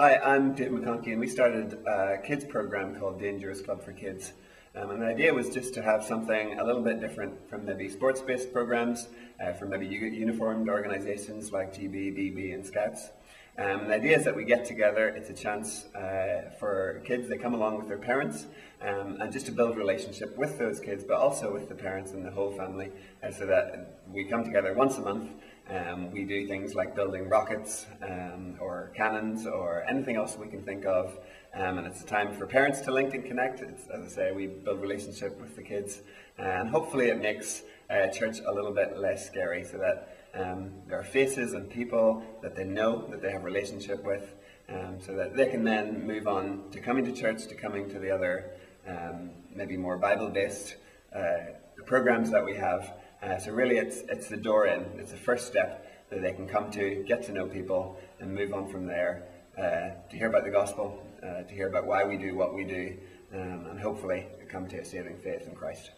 Hi, I'm Dave McConkey, and we started a kids program called Dangerous Club for Kids. Um, and the idea was just to have something a little bit different from maybe sports-based programs, uh, from maybe uniformed organisations like GB, BB, and Scouts. Um, the idea is that we get together, it's a chance uh, for kids, they come along with their parents, um, and just to build a relationship with those kids, but also with the parents and the whole family, uh, so that we come together once a month. Um, we do things like building rockets um, or cannons or anything else we can think of. Um, and it's a time for parents to link and connect. It's, as I say, we build relationship with the kids, and hopefully it makes uh, church a little bit less scary, so that um, there are faces and people that they know that they have relationship with, um, so that they can then move on to coming to church, to coming to the other, um, maybe more Bible-based uh, programs that we have. Uh, so really, it's it's the door in. It's the first step that they can come to, get to know people, and move on from there uh, to hear about the gospel, uh, to hear about why we do what we do, um, and hopefully come to a saving faith in Christ.